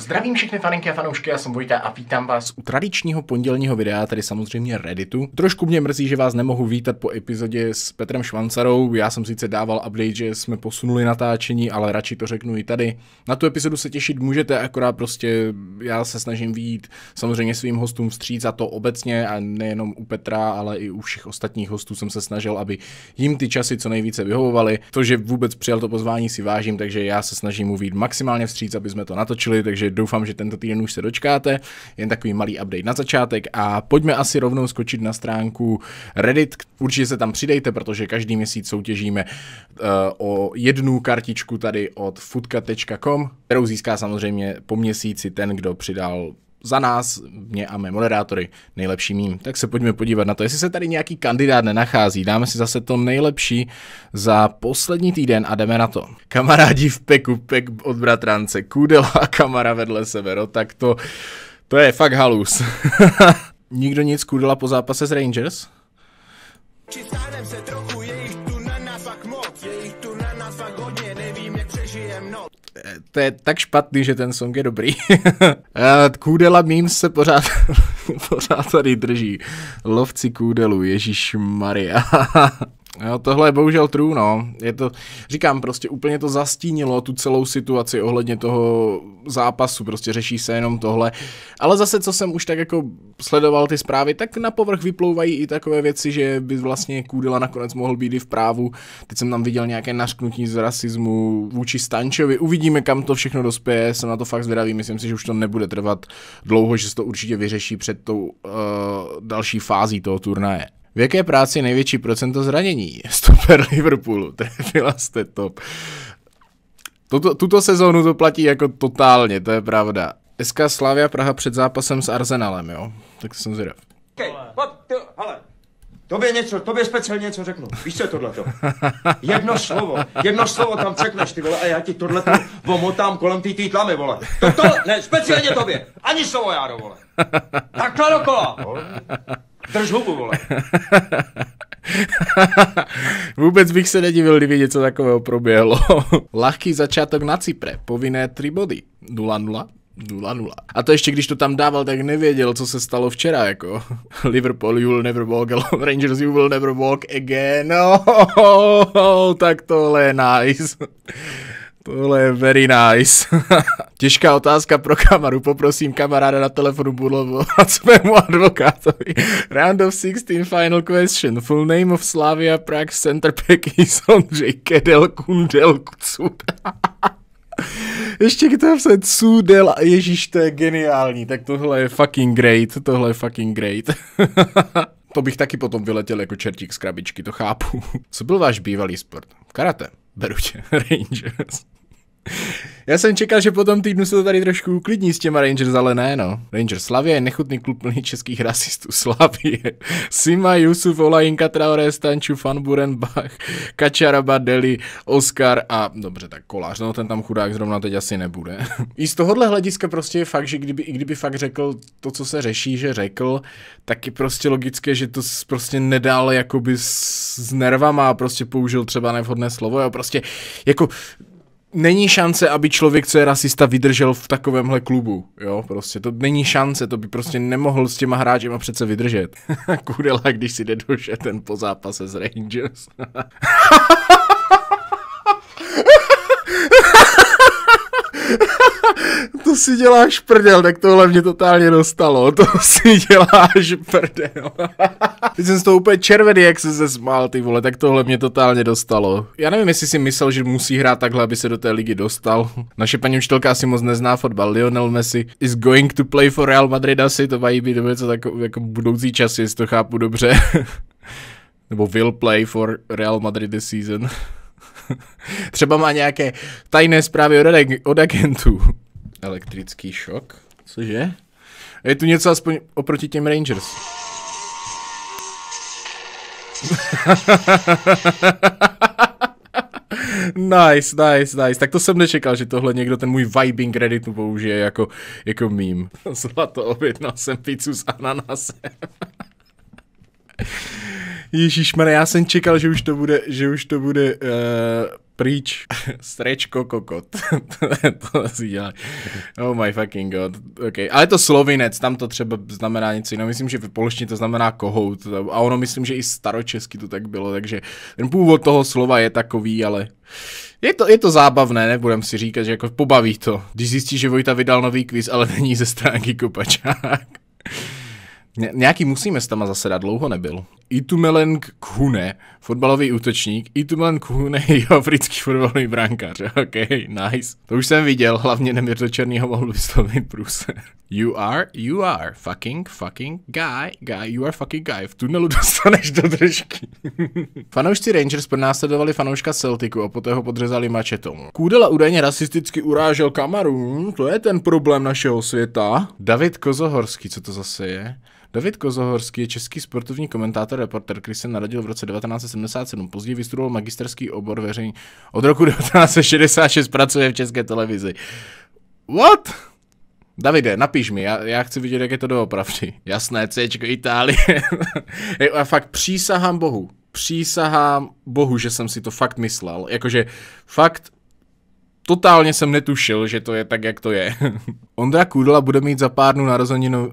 Zdravím všechny faninky a fanoušky, já jsem Vojta a vítám vás u tradičního pondělního videa, tedy samozřejmě Redditu. Trošku mě mrzí, že vás nemohu vítat po epizodě s Petrem Švancarou. Já jsem sice dával update, že jsme posunuli natáčení, ale radši to řeknu i tady. Na tu epizodu se těšit můžete, akorát prostě já se snažím výjít samozřejmě svým hostům vstříc a to obecně a nejenom u Petra, ale i u všech ostatních hostů jsem se snažil, aby jim ty časy co nejvíce vyhovovaly. To, že vůbec přijal to pozvání si vážím, takže já se snažím mu maximálně vstříc, aby jsme to natočili, takže doufám, že tento týden už se dočkáte. Jen takový malý update na začátek a pojďme asi rovnou skočit na stránku Reddit. Určitě se tam přidejte, protože každý měsíc soutěžíme uh, o jednu kartičku tady od foodka.com, kterou získá samozřejmě po měsíci ten, kdo přidal za nás, mě a mé moderátory, nejlepší mým. Tak se pojďme podívat na to, jestli se tady nějaký kandidát nenachází. Dáme si zase to nejlepší za poslední týden a jdeme na to. Kamarádi v peku, pek od bratrance, kůdela a kamara vedle sebe, no tak to, to je fakt halus. Nikdo nic kůdela po zápase s Rangers? Přistánem se trochu, to je tak špatný, že ten song je dobrý. Kůdela memes se pořád, pořád tady drží. Lovci kůdelu, Ježíš Maria. Jo, tohle je bohužel true, no. Je to, říkám, prostě úplně to zastínilo tu celou situaci ohledně toho zápasu, prostě řeší se jenom tohle. Ale zase, co jsem už tak jako sledoval ty zprávy, tak na povrch vyplouvají i takové věci, že by vlastně Kůdela nakonec mohl být i v právu. Teď jsem tam viděl nějaké našknutí z rasismu vůči Stančovi. Uvidíme, kam to všechno dospěje, jsem na to fakt zvědavý, myslím si, že už to nebude trvat dlouho, že se to určitě vyřeší před tou uh, další fází toho turnaje. V jaké práci je největší procento zranění? Stoper Liverpoolu, trefila jste top. Tuto, tuto sezónu to platí jako totálně, to je pravda. SK Slavia Praha před zápasem s Arsenalem, jo? Tak jsem zvědav. Okay, ale, Tobě něco, tobě speciálně něco řeknu. Víš, co je tohleto? Jedno slovo, jedno slovo tam řekneš, ty vole, a já ti tohleto vomotám kolem té tlamy, vole. To, to, ne, speciálně tobě. Ani slovo, Járo, vole. Takhle dokola. Drž hubu, vole. Vůbec bych se nedivil, kdyby něco takového proběhlo. Lehký začátek na Cypre, povinné tři body. 0-0, 0-0. A to ještě když to tam dával, tak nevěděl, co se stalo včera, jako Liverpool, you will never walk alone, Rangers, you will never walk again. No, tak tohle je nice. Tohle je very nice. Těžká otázka pro kamaru. Poprosím kamaráda na telefonu budu svému advokátovi. Round of 16 final question. Full name of Slavia Prague center back is Ondřej Kedel Kundel. Ještě když tam se Cudel a ježíš, to je geniální. Tak tohle je fucking great. Tohle je fucking great. to bych taky potom vyletěl jako čertík z krabičky, to chápu. Co byl váš bývalý sport? Karate. Beru tě. Rangers. Já jsem čekal, že po tom týdnu se to tady trošku uklidní s těma Rangers, ale ne no. Rangers Slavie je nechutný klub plný českých rasistů. Slavie. Sima, Yusuf, Olajinka, Traoré, Stanču, Van Burenbach, Kačaraba, Deli, Oscar a dobře, tak Kolář, no ten tam chudák zrovna teď asi nebude. I z tohohle hlediska prostě je fakt, že kdyby, i kdyby fakt řekl to, co se řeší, že řekl, tak je prostě logické, že to prostě nedal jakoby s, s nervama a prostě použil třeba nevhodné slovo, jo, prostě jako není šance, aby člověk, co je rasista, vydržel v takovémhle klubu, jo, prostě to není šance, to by prostě nemohl s těma hráčema přece vydržet. Kudela, když si jde do ten po zápase s Rangers. to si děláš prdel, tak tohle mě totálně dostalo. To si děláš prdel. Teď jsem z toho úplně červený, jak se zesmál, ty vole, tak tohle mě totálně dostalo. Já nevím, jestli si myslel, že musí hrát takhle, aby se do té ligy dostal. Naše paní učitelka asi moc nezná fotbal. Lionel Messi is going to play for Real Madrid asi, to mají být něco jako, jako budoucí časy, jestli to chápu dobře. Nebo will play for Real Madrid this season. Třeba má nějaké tajné zprávy od, od agentů. Elektrický šok? Cože? Je tu něco aspoň oproti těm Rangers. nice, nice, nice. Tak to jsem nečekal, že tohle někdo ten můj vibing Redditu použije jako, jako meme. Zlato, objednal jsem pizzu s ananasem. Ježíš já jsem čekal, že už to bude, že už to bude uh, pryč. Strečko kokot. to si dělá. Oh my fucking god. Okay. Ale to slovinec, tam to třeba znamená něco jiného. Myslím, že v polštině to znamená kohout. A ono myslím, že i staročesky to tak bylo, takže ten původ toho slova je takový, ale je to, je to zábavné, nebudem si říkat, že jako pobaví to. Když zjistíš, že Vojta vydal nový quiz, ale není ze stránky Kopačák. Ně, nějaký musíme s tama zasedat, dlouho nebyl. Itumelen Khune, fotbalový útočník. Itumelen Khune je africký fotbalový brankář. OK, nice. To už jsem viděl, hlavně Nemir do Černýho mohl vyslovit průser. You are, you are fucking, fucking guy, guy, you are fucking guy. V tunelu dostaneš do držky. Fanoušci Rangers pronásledovali fanouška Celticu a poté ho podřezali mačetou. Kůdela údajně rasisticky urážel Kamaru, to je ten problém našeho světa. David Kozohorský, co to zase je? David Kozohorský je český sportovní komentátor, reporter, který se narodil v roce 1977. Později vystudoval magisterský obor veřejný. Od roku 1966 pracuje v české televizi. What? Davide, napiš mi, já, já chci vidět, jak je to doopravdy. Jasné, C, Itálie. a fakt přísahám Bohu. Přísahám Bohu, že jsem si to fakt myslel. Jakože fakt totálně jsem netušil, že to je tak, jak to je. Ondra Kudla bude mít za pár dnů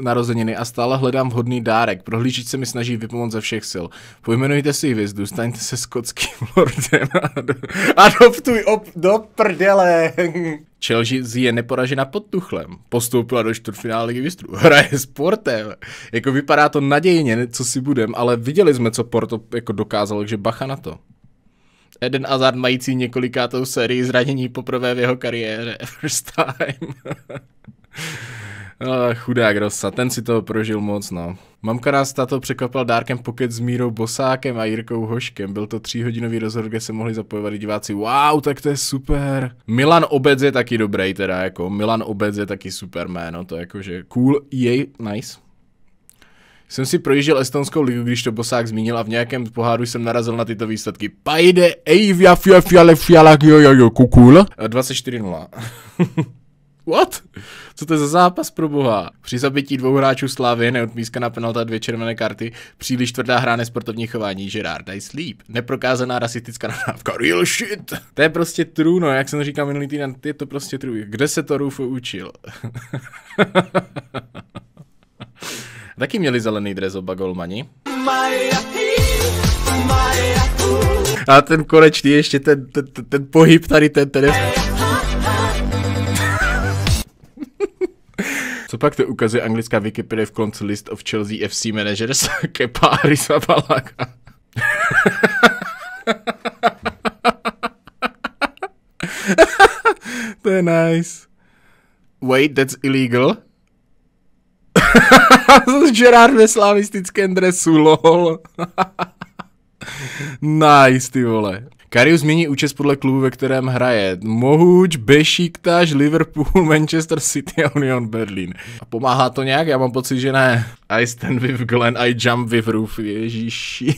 narozeniny a stále hledám vhodný dárek. Prohlížit se mi snaží vypomoct ze všech sil. Pojmenujte si hvězdu, staňte se skotským lordem a doptuj op, do prdele. Chelsea je neporažena pod Tuchlem. Postoupila do čtvrtfinále ligy mistrů. Hraje sportem. Jako vypadá to nadějně, co si budem, ale viděli jsme, co Porto jako dokázalo, takže bacha na to. Eden Hazard mající několikátou sérii zranění poprvé v jeho kariéře. First time. oh, chudák Rosa, ten si to prožil moc, no. Mamka nás tato překvapil dárkem pocket s Mírou Bosákem a Jirkou Hoškem. Byl to tříhodinový rozhovor, kde se mohli zapojovat diváci. Wow, tak to je super. Milan Obec je taky dobrý teda, jako Milan Obec je taky super jméno, to jakože cool, jej, nice jsem si projížděl estonskou ligu, když to Bosák zmínil a v nějakém poháru jsem narazil na tyto výsledky. Pajde, ej, via, fia, fiale, fiala, jo, jo, jo, kukul. 24-0. What? Co to je za zápas pro boha? Při zabití dvou hráčů Slávy neodpískaná penalta dvě červené karty, příliš tvrdá hra nesportovní chování, Gerard I sleep. Neprokázaná rasistická nadávka, real shit. To je prostě true, no, jak jsem říkal minulý týden, je to prostě true. Kde se to Rufo učil? Taky měli zelený dres oba golmani. A ten konečný ještě ten, ten, ten, ten pohyb tady, ten, ten Co pak to ukazuje anglická Wikipedia v konci list of Chelsea FC managers Kepa Arrizabalaga. to je nice. Wait, that's illegal? Gerard ve slavistickém dresu, lol. nice, ty vole. Karius změní účest podle klubu, ve kterém hraje. Mohuč, Besiktas, Liverpool, Manchester City a Union Berlin. A pomáhá to nějak? Já mám pocit, že ne. I stand with Glenn, I jump with roof, ježíši.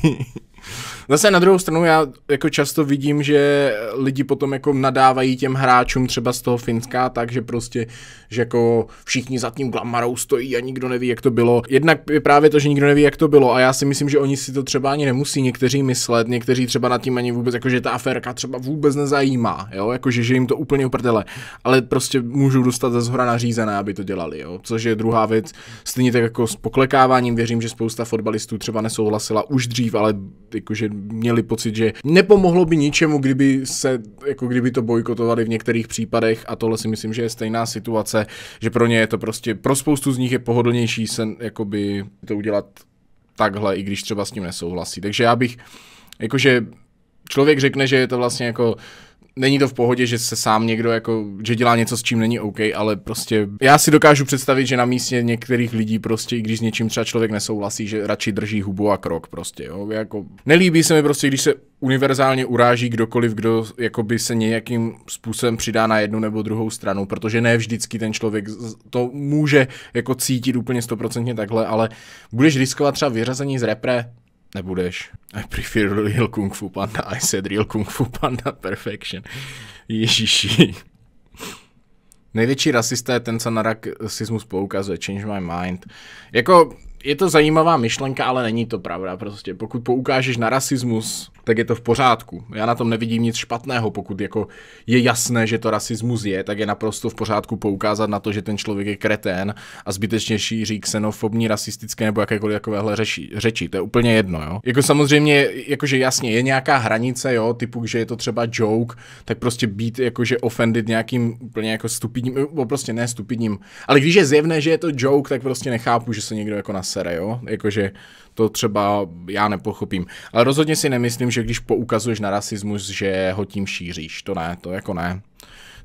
Zase na druhou stranu já jako často vidím, že lidi potom jako nadávají těm hráčům třeba z toho Finska, takže prostě, že jako všichni za tím glamarou stojí a nikdo neví, jak to bylo. Jednak je právě to, že nikdo neví, jak to bylo a já si myslím, že oni si to třeba ani nemusí někteří myslet, někteří třeba nad tím ani vůbec, jako že ta aférka třeba vůbec nezajímá, jo, jakože že jim to úplně uprdele, ale prostě můžou dostat ze zhora nařízené, aby to dělali, jo, což je druhá věc. Stejně tak jako s poklekáváním věřím, že spousta fotbalistů třeba nesouhlasila už dřív, ale jakože měli pocit, že nepomohlo by ničemu, kdyby se, jako kdyby to bojkotovali v některých případech a tohle si myslím, že je stejná situace, že pro ně je to prostě, pro spoustu z nich je pohodlnější se jakoby to udělat takhle, i když třeba s tím nesouhlasí. Takže já bych, jakože člověk řekne, že je to vlastně jako není to v pohodě, že se sám někdo jako, že dělá něco, s čím není OK, ale prostě já si dokážu představit, že na místě některých lidí prostě, i když s něčím třeba člověk nesouhlasí, že radši drží hubu a krok prostě, jo, jako nelíbí se mi prostě, když se univerzálně uráží kdokoliv, kdo jakoby se nějakým způsobem přidá na jednu nebo druhou stranu, protože ne vždycky ten člověk to může jako cítit úplně stoprocentně takhle, ale budeš riskovat třeba vyřazení z repre, Nebudeš. I prefer real Kung Fu Panda. I said real Kung Fu Panda perfection. Ježíši. Největší rasista je ten, co na rasismus poukazuje. Change my mind. Jako, je to zajímavá myšlenka, ale není to pravda. Prostě pokud poukážeš na rasismus, tak je to v pořádku. Já na tom nevidím nic špatného, pokud jako je jasné, že to rasismus je, tak je naprosto v pořádku poukázat na to, že ten člověk je kretén a zbytečně šíří xenofobní, rasistické nebo jakékoliv takovéhle řeči. řeči. To je úplně jedno, jo. Jako samozřejmě, jakože jasně, je nějaká hranice, jo, typu, že je to třeba joke, tak prostě být jakože offended nějakým úplně jako stupidním, nebo prostě ne stupidním, ale když je zjevné, že je to joke, tak prostě nechápu, že se někdo jako nasere, jo. Jakože to třeba já nepochopím. Ale rozhodně si nemyslím, že když poukazuješ na rasismus, že ho tím šíříš. To ne, to jako ne.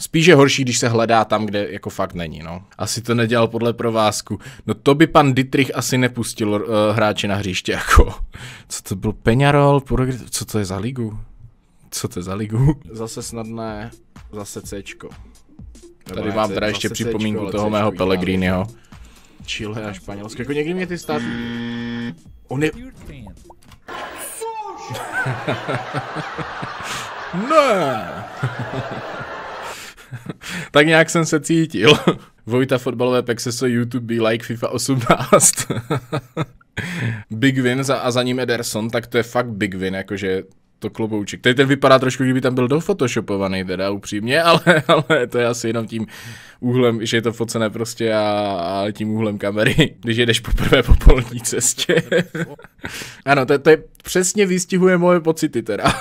Spíš je horší, když se hledá tam, kde jako fakt není, no. Asi to nedělal podle provázku. No to by pan Dietrich asi nepustil uh, hráče na hřiště, jako. Co to byl Peňarol? Co to je za ligu? Co to je za ligu? Zase snadné, zase Cčko. Tady mám teda ještě připomínku toho mého Pellegriniho. Chile a Španělsko. Jako někdy mě ty státy... On je... ne! tak nějak jsem se cítil. Vojta fotbalové pexeso YouTube be like FIFA 18. big win za, a za ním Ederson, tak to je fakt big win, jakože to klobouček. Tady ten vypadá trošku, kdyby tam byl dofotoshopovaný teda upřímně, ale, ale to je asi jenom tím úhlem, že je to focené prostě a, a tím úhlem kamery, když jedeš poprvé po polní cestě. ano, to, to je přesně vystihuje moje pocity teda.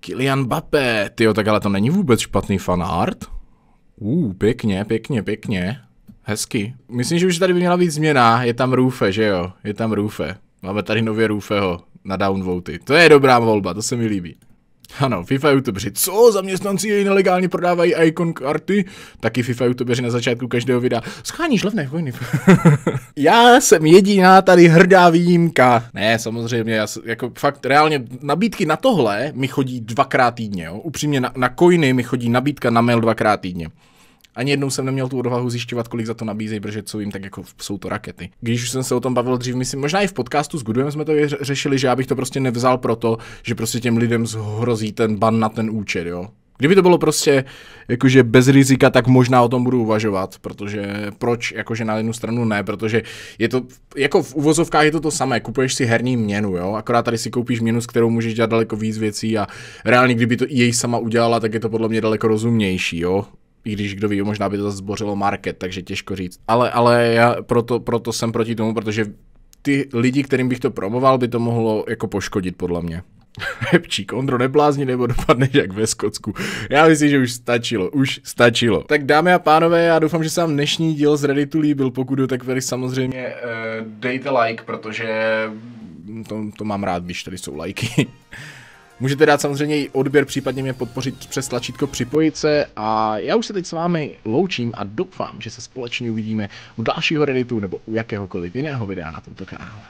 Kylian Mbappé, tyjo, tak ale to není vůbec špatný fanart. Uh, pěkně, pěkně, pěkně. Hezky. Myslím, že už tady by měla být změna. Je tam Rufe, že jo? Je tam Rufe. Máme tady nově Rufeho na downvoty. To je dobrá volba, to se mi líbí. Ano, FIFA youtuberi, co zaměstnanci jej nelegálně prodávají icon karty? Taky FIFA youtuberi na začátku každého videa. Scháníš levné vojny. já jsem jediná tady hrdá výjimka. Ne, samozřejmě, já, jako fakt reálně nabídky na tohle mi chodí dvakrát týdně, jo. Upřímně na, na coiny mi chodí nabídka na mail dvakrát týdně. Ani jednou jsem neměl tu odvahu zjišťovat, kolik za to nabízejí, protože co jim, tak jako jsou to rakety. Když už jsem se o tom bavil dřív, myslím, možná i v podcastu s Goodwem jsme to řešili, že já bych to prostě nevzal proto, že prostě těm lidem zhrozí ten ban na ten účet, jo. Kdyby to bylo prostě jakože bez rizika, tak možná o tom budu uvažovat, protože proč, jakože na jednu stranu ne, protože je to, jako v uvozovkách je to to samé, kupuješ si herní měnu, jo, akorát tady si koupíš měnu, s kterou můžeš dělat daleko víc věcí a reálně, kdyby to jej sama udělala, tak je to podle mě daleko rozumnější, jo, i když kdo ví, možná by to zase zbořilo market, takže těžko říct. Ale, ale já proto, proto jsem proti tomu, protože ty lidi, kterým bych to promoval, by to mohlo jako poškodit podle mě. Hepčík, Ondro, neblázni nebo dopadneš jak ve Skotsku. Já myslím, že už stačilo, už stačilo. Tak dámy a pánové, já doufám, že se vám dnešní díl z Redditu líbil, pokud jo, tak tady samozřejmě uh, dejte like, protože to, to mám rád, když tady jsou lajky. Můžete dát samozřejmě i odběr, případně mě podpořit přes tlačítko připojit se a já už se teď s vámi loučím a doufám, že se společně uvidíme u dalšího Redditu nebo u jakéhokoliv jiného videa na tomto kanále.